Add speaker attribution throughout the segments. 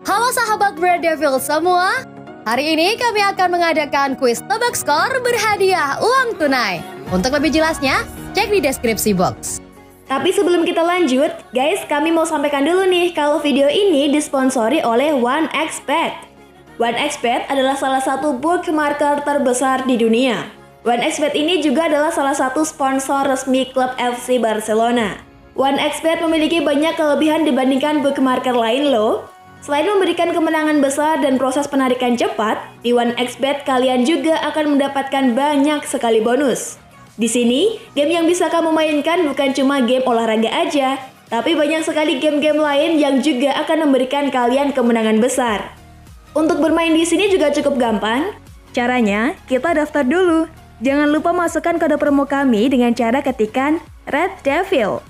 Speaker 1: Halo sahabat Brand Devil semua. Hari ini kami akan mengadakan kuis tebak skor berhadiah uang tunai. Untuk lebih jelasnya, cek di deskripsi box.
Speaker 2: Tapi sebelum kita lanjut, guys, kami mau sampaikan dulu nih kalau video ini disponsori oleh OneXBet. OneXBet adalah salah satu bookmarker terbesar di dunia. OneXBet ini juga adalah salah satu sponsor resmi klub FC Barcelona. OneXBet memiliki banyak kelebihan dibandingkan bookmaker lain loh. Selain memberikan kemenangan besar dan proses penarikan cepat, di OneXBet kalian juga akan mendapatkan banyak sekali bonus. Di sini, game yang bisa kamu mainkan bukan cuma game olahraga aja, tapi banyak sekali game-game lain yang juga akan memberikan kalian kemenangan besar. Untuk bermain di sini juga cukup gampang. Caranya, kita daftar dulu. Jangan lupa masukkan kode promo kami dengan cara ketikan Red Devil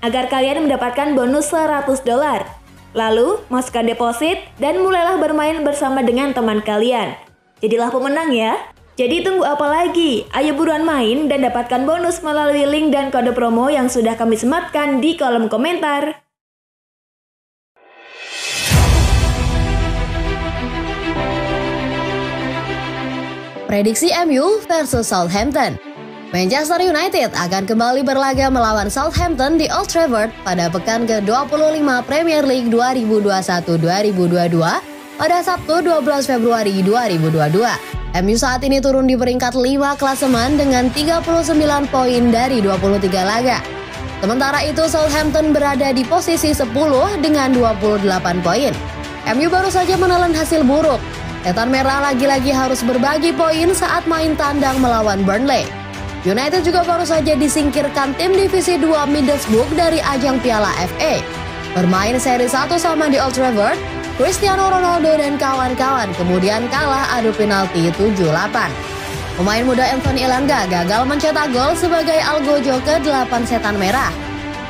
Speaker 2: agar kalian mendapatkan bonus 100 dolar. Lalu, masukkan deposit dan mulailah bermain bersama dengan teman kalian. Jadilah pemenang ya. Jadi tunggu apa lagi? Ayo buruan main dan dapatkan bonus melalui link dan kode promo yang sudah kami sematkan di kolom komentar.
Speaker 1: Prediksi MU versus Southampton. Manchester United akan kembali berlaga melawan Southampton di Old Trafford pada pekan ke-25 Premier League 2021-2022 pada Sabtu 12 Februari 2022. MU saat ini turun di peringkat 5 klasemen dengan 39 poin dari 23 laga. Sementara itu Southampton berada di posisi 10 dengan 28 poin. MU baru saja menelan hasil buruk. Setan Merah lagi-lagi harus berbagi poin saat main tandang melawan Burnley. United juga baru saja disingkirkan tim divisi 2 Middlesbrough dari ajang Piala FA. Bermain seri 1 sama di Old Trafford, Cristiano Ronaldo dan kawan-kawan kemudian kalah adu penalti 7-8. Pemain muda Anthony Elanga gagal mencetak gol sebagai algojo ke-8 setan merah.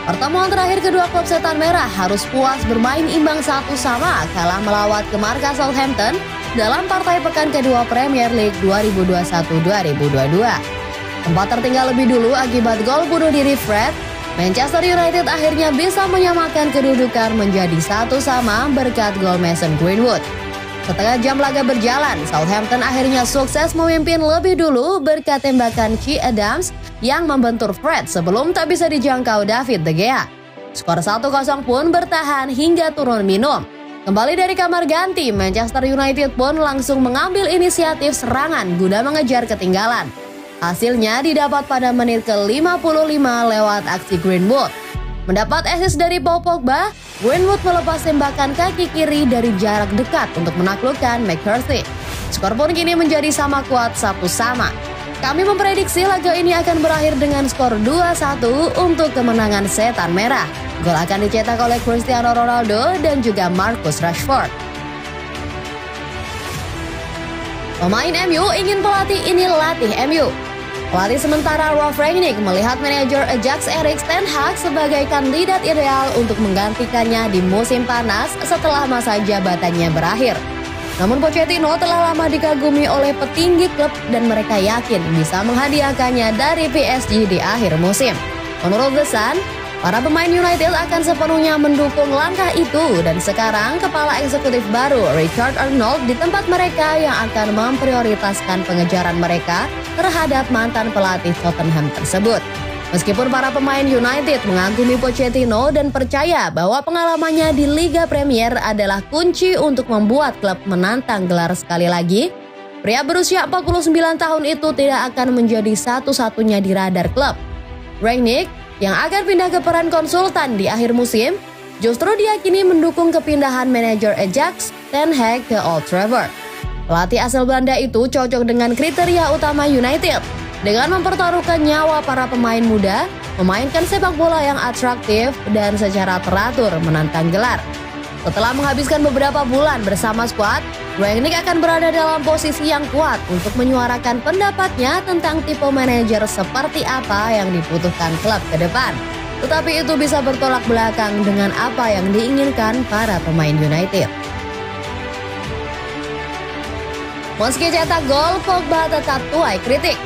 Speaker 1: Pertemuan terakhir kedua klub setan merah harus puas bermain imbang satu sama kalah melawat ke markas Southampton dalam partai pekan kedua Premier League 2021-2022. Tempat tertinggal lebih dulu akibat gol bunuh diri Fred, Manchester United akhirnya bisa menyamakan kedudukan menjadi satu sama berkat gol Mason Greenwood. Setengah jam laga berjalan, Southampton akhirnya sukses memimpin lebih dulu berkat tembakan Chi Adams yang membentur Fred sebelum tak bisa dijangkau David De Gea. Skor 1-0 pun bertahan hingga turun minum. Kembali dari kamar ganti, Manchester United pun langsung mengambil inisiatif serangan guna mengejar ketinggalan. Hasilnya didapat pada menit ke-55 lewat aksi Greenwood. Mendapat assist dari Paul Pogba, Greenwood melepas tembakan kaki kiri dari jarak dekat untuk menaklukkan McCarthy. Skor pun kini menjadi sama kuat satu sama. Kami memprediksi laga ini akan berakhir dengan skor 2-1 untuk kemenangan setan merah. Gol akan dicetak oleh Cristiano Ronaldo dan juga Marcus Rashford. Pemain MU ingin pelatih ini latih MU. Pelatih sementara Rolf Rangnick melihat manajer Ajax Erik ten Hag sebagai kandidat ideal untuk menggantikannya di musim panas setelah masa jabatannya berakhir. Namun Pochettino telah lama dikagumi oleh petinggi klub dan mereka yakin bisa menghadiahkannya dari PSG di akhir musim. Menurut The Sun, Para pemain United akan sepenuhnya mendukung langkah itu dan sekarang kepala eksekutif baru Richard Arnold di tempat mereka yang akan memprioritaskan pengejaran mereka terhadap mantan pelatih Tottenham tersebut. Meskipun para pemain United mengagumi Pochettino dan percaya bahwa pengalamannya di Liga Premier adalah kunci untuk membuat klub menantang gelar sekali lagi, pria berusia 49 tahun itu tidak akan menjadi satu-satunya di radar klub. Rangnick yang akan pindah ke peran konsultan di akhir musim, justru diyakini mendukung kepindahan manajer Ajax Ten Hag ke Old Trafford. Pelatih asal Belanda itu cocok dengan kriteria utama United dengan mempertaruhkan nyawa para pemain muda, memainkan sepak bola yang atraktif dan secara teratur menantang gelar. Setelah menghabiskan beberapa bulan bersama skuad, Rangnick akan berada dalam posisi yang kuat untuk menyuarakan pendapatnya tentang tipe manajer seperti apa yang dibutuhkan klub ke depan. Tetapi itu bisa bertolak belakang dengan apa yang diinginkan para pemain United. Meski cetak gol, Pogba tetap tuai kritik.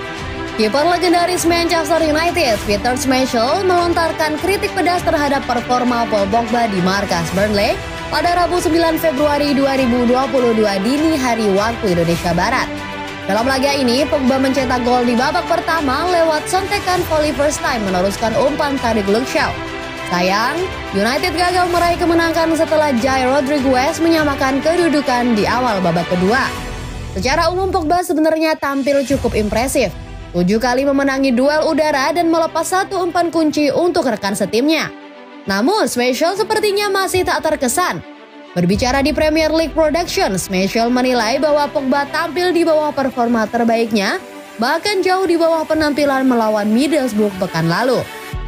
Speaker 1: Kiper legendaris Manchester United, Peter Schmeichel, melontarkan kritik pedas terhadap performa Paul Pogba di markas Burnley pada Rabu 9 Februari 2022 dini hari waktu Indonesia Barat. Dalam laga ini, Pogba mencetak gol di babak pertama lewat sontekan volley first time meneruskan umpan tarik Lukshaw. Sayang, United gagal meraih kemenangan setelah Jai Rodriguez menyamakan kedudukan di awal babak kedua. Secara umum Pogba sebenarnya tampil cukup impresif. Tujuh kali memenangi duel udara dan melepas satu umpan kunci untuk rekan setimnya. Namun, Special sepertinya masih tak terkesan Berbicara di Premier League Production, Special menilai bahwa Pogba tampil di bawah performa terbaiknya, bahkan jauh di bawah penampilan melawan Middlesbrough pekan lalu.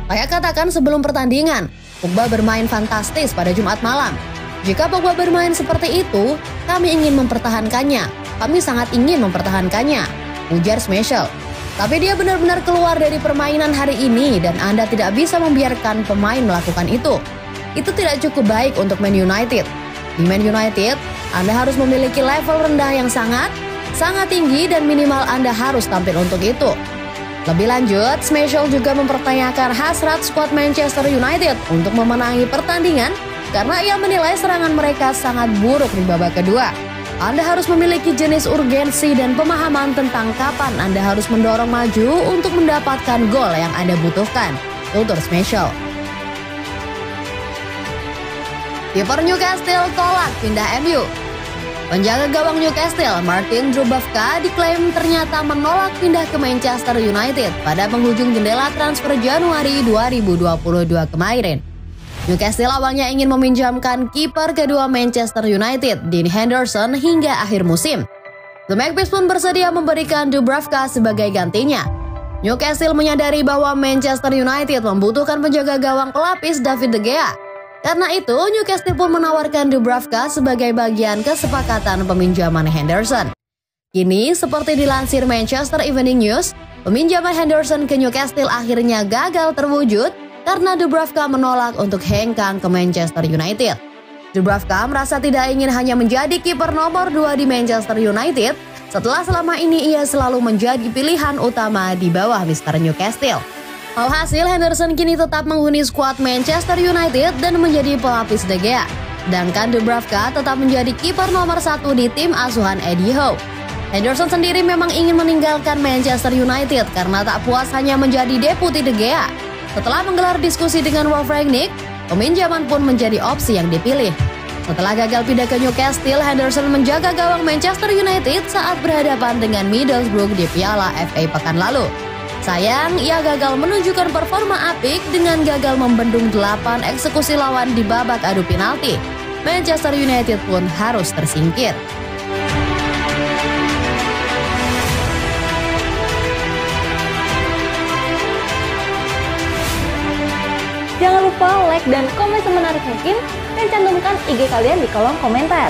Speaker 1: Saya katakan sebelum pertandingan, Pogba bermain fantastis pada Jumat malam. Jika Pogba bermain seperti itu, kami ingin mempertahankannya. Kami sangat ingin mempertahankannya, ujar Special. Tapi dia benar-benar keluar dari permainan hari ini dan Anda tidak bisa membiarkan pemain melakukan itu. Itu tidak cukup baik untuk Man United. Di Man United, Anda harus memiliki level rendah yang sangat, sangat tinggi dan minimal Anda harus tampil untuk itu. Lebih lanjut, Smashel juga mempertanyakan hasrat skuad Manchester United untuk memenangi pertandingan karena ia menilai serangan mereka sangat buruk di babak kedua. Anda harus memiliki jenis urgensi dan pemahaman tentang kapan Anda harus mendorong maju untuk mendapatkan gol yang Anda butuhkan. Tutur Smashel. Kiper Newcastle tolak pindah MU. Penjaga gawang Newcastle, Martin Drubavka, diklaim ternyata menolak pindah ke Manchester United pada penghujung jendela transfer Januari 2022 kemarin. Newcastle awalnya ingin meminjamkan kiper kedua Manchester United, Dean Henderson, hingga akhir musim. The Magpies pun bersedia memberikan Dubravka sebagai gantinya. Newcastle menyadari bahwa Manchester United membutuhkan penjaga gawang pelapis David De Gea karena itu, Newcastle pun menawarkan Dubravka sebagai bagian kesepakatan peminjaman Henderson. Kini, seperti dilansir Manchester Evening News, peminjaman Henderson ke Newcastle akhirnya gagal terwujud karena Dubravka menolak untuk hengkang ke Manchester United. Dubravka merasa tidak ingin hanya menjadi kiper nomor 2 di Manchester United setelah selama ini ia selalu menjadi pilihan utama di bawah Mr. Newcastle. Alhasil Henderson kini tetap menghuni skuad Manchester United dan menjadi pelapis De Gea. Sedangkan Dubravka tetap menjadi kiper nomor satu di tim asuhan Eddie Howe. Henderson sendiri memang ingin meninggalkan Manchester United karena tak puas hanya menjadi deputi De Gea. Setelah menggelar diskusi dengan Wolf Rangnick, peminjaman pun menjadi opsi yang dipilih. Setelah gagal pindah ke Newcastle, Henderson menjaga gawang Manchester United saat berhadapan dengan Middlesbrough di Piala FA pekan lalu. Sayang, ia gagal menunjukkan performa apik dengan gagal membendung 8 eksekusi lawan di babak adu penalti. Manchester United pun harus tersingkir.
Speaker 2: Jangan lupa like dan komen semenarik mungkin dan cantumkan IG kalian di kolom komentar.